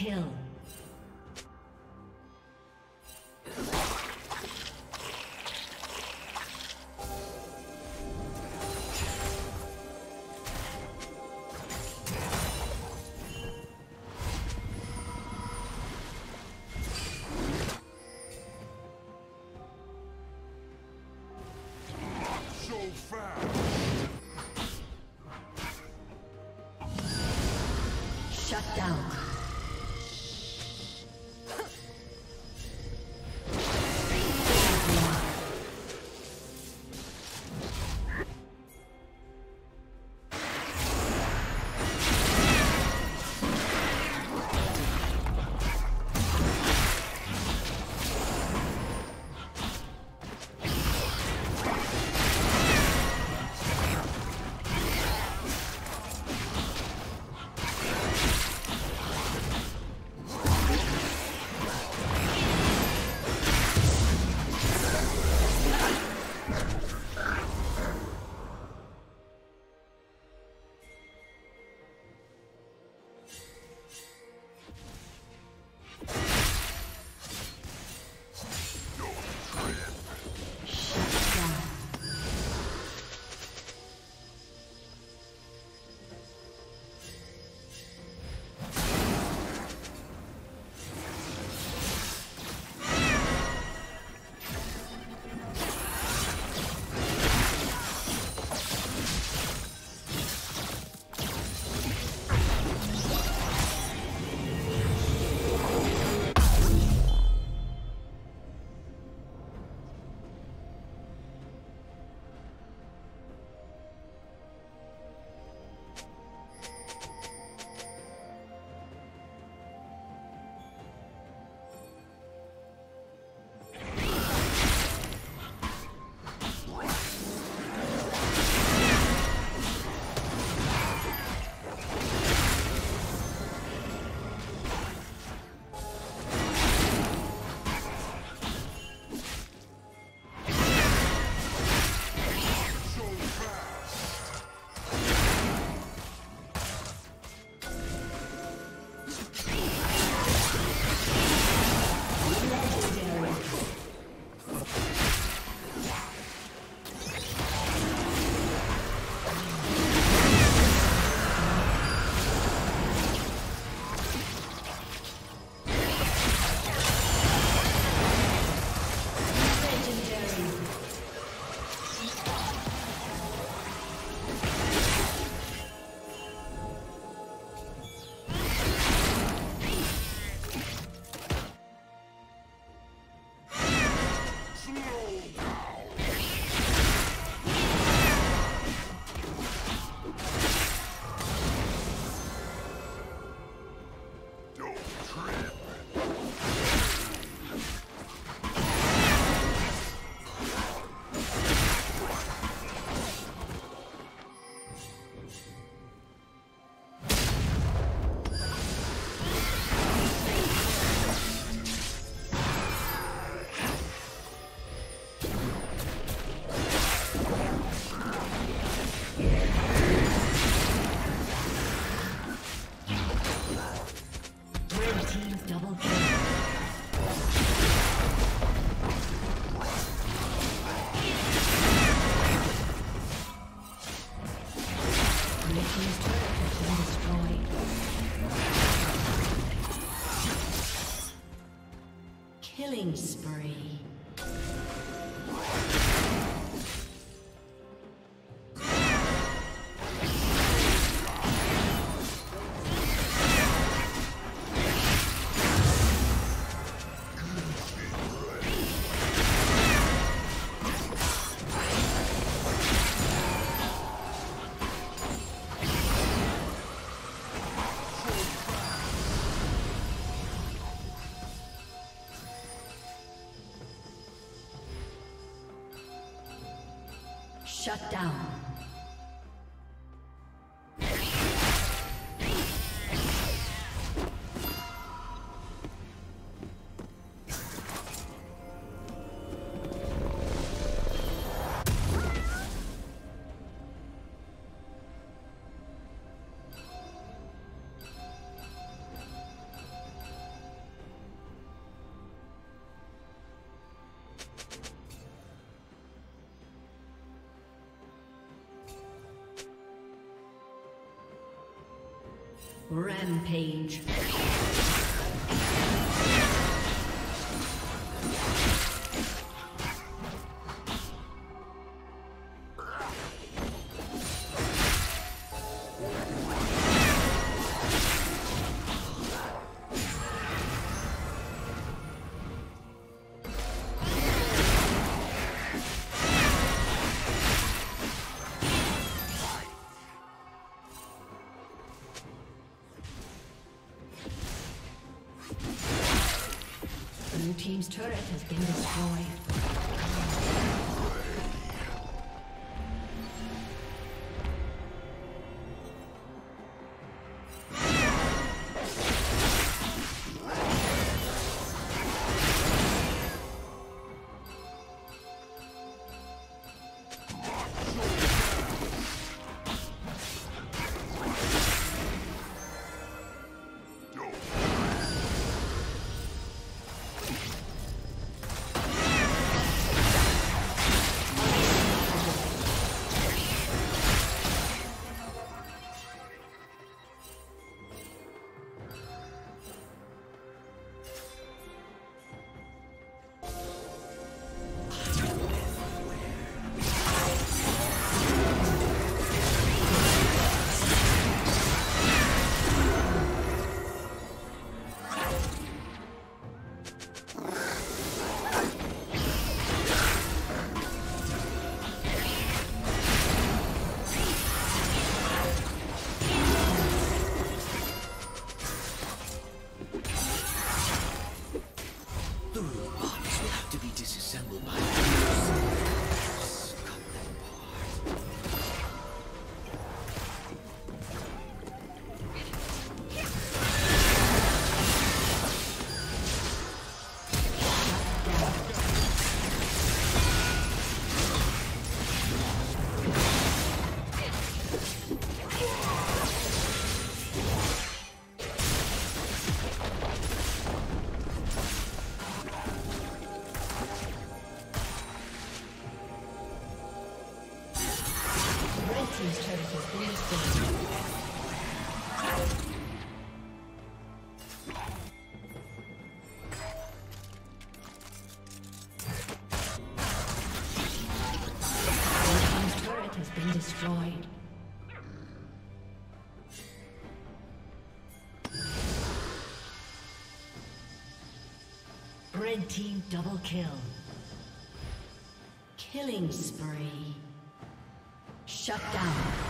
kill. Shut down. Killing spree. Shut down. Rampage. Turret has been Red team double kill. Killing spree. Shut down.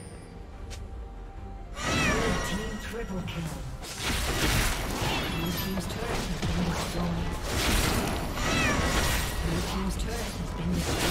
Triple kill. Blue Team's turret has been destroyed. Blue Team's turret has been destroyed.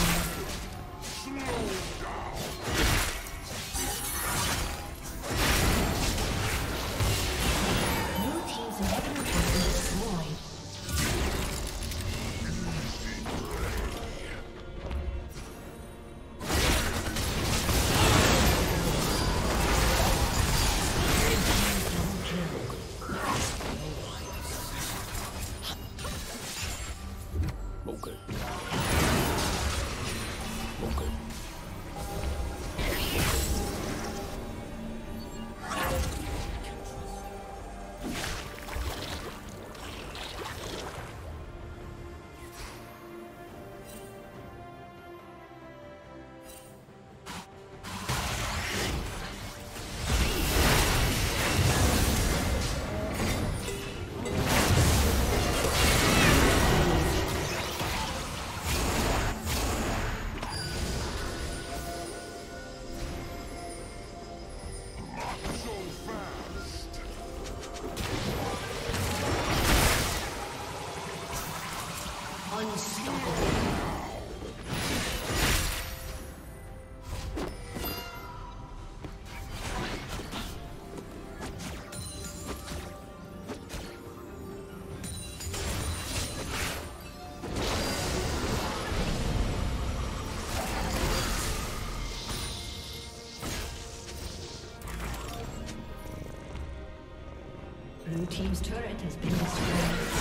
Team's turret has been destroyed.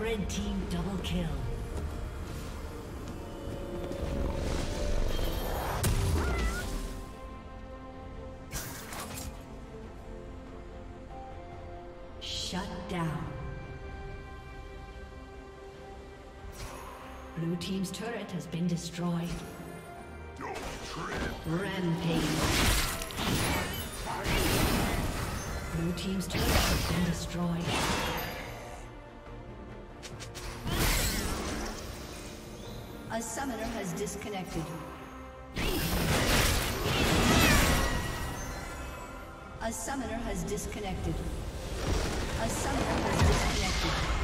Red team double kill. Shut down. Blue Team's turret has been destroyed. Rampage. Blue Team's turret has been destroyed. A summoner has disconnected. A summoner has disconnected. A summoner has disconnected.